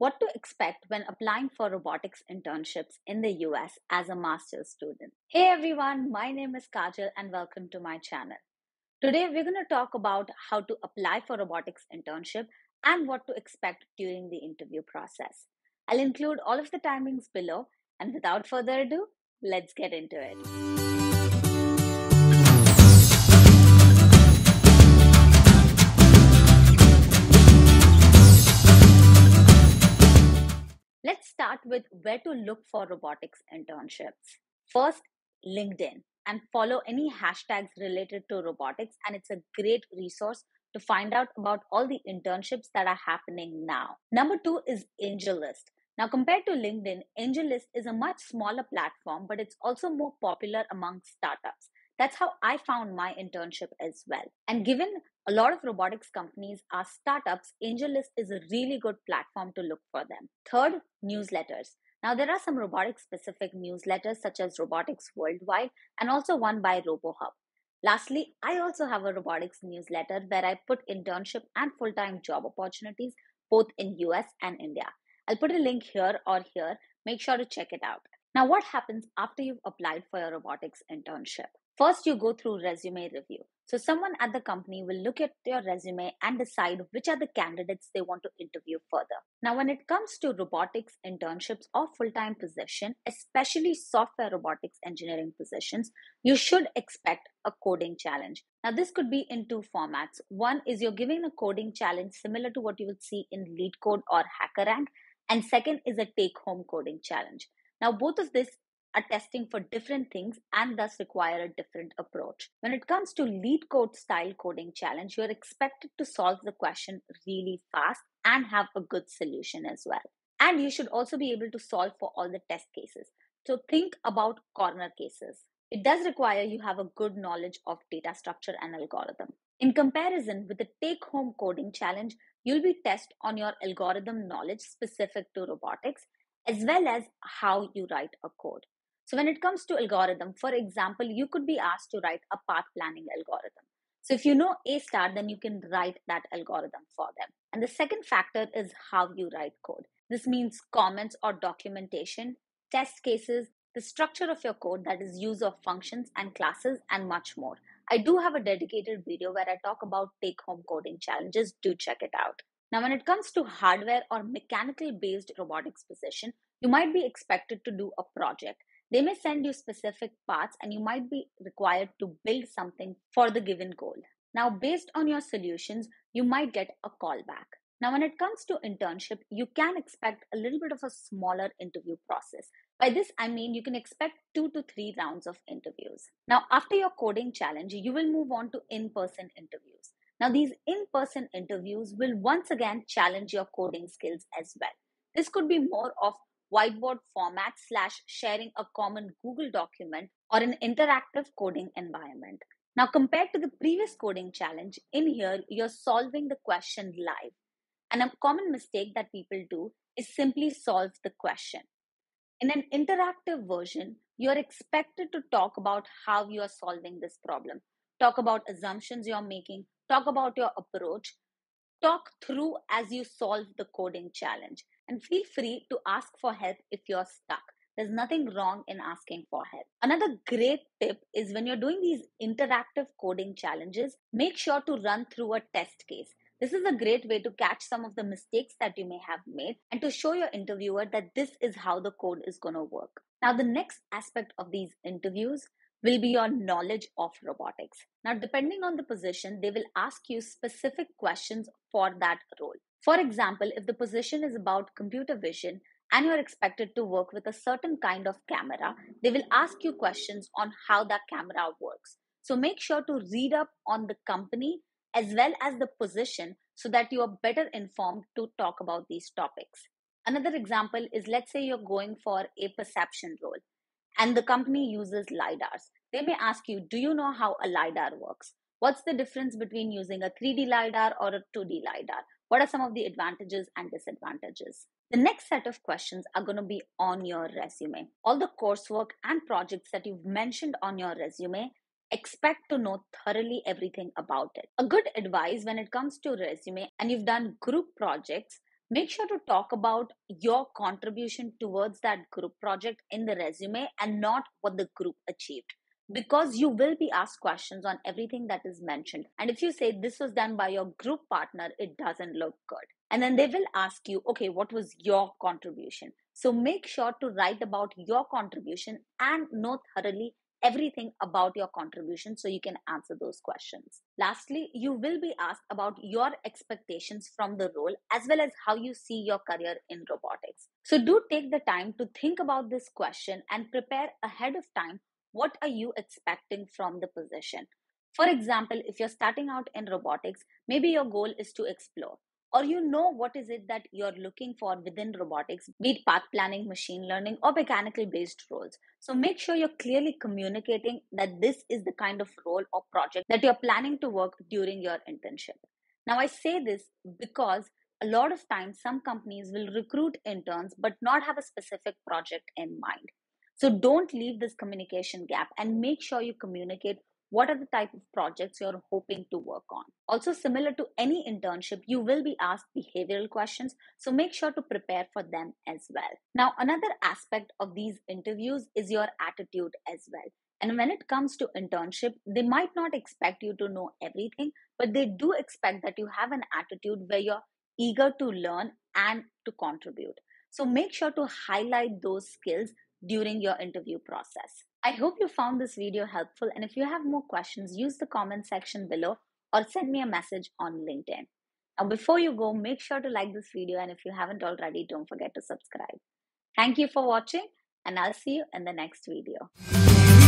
what to expect when applying for robotics internships in the US as a master's student. Hey everyone, my name is Kajal and welcome to my channel. Today we're going to talk about how to apply for robotics internship and what to expect during the interview process. I'll include all of the timings below and without further ado, let's get into it. With where to look for robotics internships. First, LinkedIn and follow any hashtags related to robotics, and it's a great resource to find out about all the internships that are happening now. Number two is AngelList. Now, compared to LinkedIn, AngelList is a much smaller platform, but it's also more popular among startups. That's how I found my internship as well. And given a lot of robotics companies are startups, AngelList is a really good platform to look for them. Third, newsletters. Now, there are some robotics specific newsletters such as Robotics Worldwide and also one by RoboHub. Lastly, I also have a robotics newsletter where I put internship and full time job opportunities both in US and India. I'll put a link here or here. Make sure to check it out. Now, what happens after you've applied for your robotics internship? First, you go through resume review. So, someone at the company will look at your resume and decide which are the candidates they want to interview further. Now, when it comes to robotics internships or full time position, especially software robotics engineering positions, you should expect a coding challenge. Now, this could be in two formats. One is you're giving a coding challenge similar to what you would see in LeetCode or HackerRank, and second is a take home coding challenge. Now, both of this are testing for different things and thus require a different approach. When it comes to LeetCode style coding challenge, you're expected to solve the question really fast and have a good solution as well. And you should also be able to solve for all the test cases. So think about corner cases. It does require you have a good knowledge of data structure and algorithm. In comparison with the take home coding challenge, you'll be tested on your algorithm knowledge specific to robotics as well as how you write a code. So when it comes to algorithm, for example, you could be asked to write a path planning algorithm. So if you know A star, then you can write that algorithm for them. And the second factor is how you write code. This means comments or documentation, test cases, the structure of your code, that is use of functions and classes, and much more. I do have a dedicated video where I talk about take home coding challenges. Do check it out. Now, when it comes to hardware or mechanical based robotics position, you might be expected to do a project. They may send you specific parts and you might be required to build something for the given goal. Now, based on your solutions, you might get a call back. Now, when it comes to internship, you can expect a little bit of a smaller interview process. By this, I mean you can expect two to three rounds of interviews. Now, after your coding challenge, you will move on to in person interviews. Now, these in person interviews will once again challenge your coding skills as well. This could be more of whiteboard format slash sharing a common Google document or an interactive coding environment. Now, compared to the previous coding challenge, in here you're solving the question live. And a common mistake that people do is simply solve the question. In an interactive version, you're expected to talk about how you are solving this problem, talk about assumptions you're making, talk about your approach, talk through as you solve the coding challenge and feel free to ask for help if you're stuck. There's nothing wrong in asking for help. Another great tip is when you're doing these interactive coding challenges, make sure to run through a test case. This is a great way to catch some of the mistakes that you may have made and to show your interviewer that this is how the code is going to work. Now, the next aspect of these interviews will be your knowledge of robotics. Now, depending on the position, they will ask you specific questions for that role. For example, if the position is about computer vision and you're expected to work with a certain kind of camera, they will ask you questions on how that camera works. So make sure to read up on the company as well as the position so that you are better informed to talk about these topics. Another example is let's say you're going for a perception role and the company uses LiDARs. They may ask you, Do you know how a LiDAR works? What's the difference between using a 3D LiDAR or a 2D LiDAR? What are some of the advantages and disadvantages? The next set of questions are going to be on your resume. All the coursework and projects that you've mentioned on your resume, expect to know thoroughly everything about it. A good advice when it comes to resume and you've done group projects, make sure to talk about your contribution towards that group project in the resume and not what the group achieved because you will be asked questions on everything that is mentioned. And if you say this was done by your group partner, it doesn't look good. And then they will ask you, okay, what was your contribution? So make sure to write about your contribution and know thoroughly everything about your contribution so you can answer those questions. Lastly, you will be asked about your expectations from the role as well as how you see your career in robotics. So do take the time to think about this question and prepare ahead of time what are you expecting from the position. For example, if you're starting out in robotics, maybe your goal is to explore or you know what is it that you're looking for within robotics, be it path planning, machine learning, or mechanical based roles. So make sure you're clearly communicating that this is the kind of role or project that you're planning to work during your internship. Now, I say this because a lot of times some companies will recruit interns but not have a specific project in mind. So don't leave this communication gap and make sure you communicate what are the type of projects you're hoping to work on. Also similar to any internship you will be asked behavioral questions so make sure to prepare for them as well. Now another aspect of these interviews is your attitude as well. And when it comes to internship they might not expect you to know everything but they do expect that you have an attitude where you're eager to learn and to contribute. So make sure to highlight those skills during your interview process I hope you found this video helpful and if you have more questions, use the comment section below or send me a message on LinkedIn. Now before you go, make sure to like this video and if you haven't already, don't forget to subscribe. Thank you for watching and I'll see you in the next video.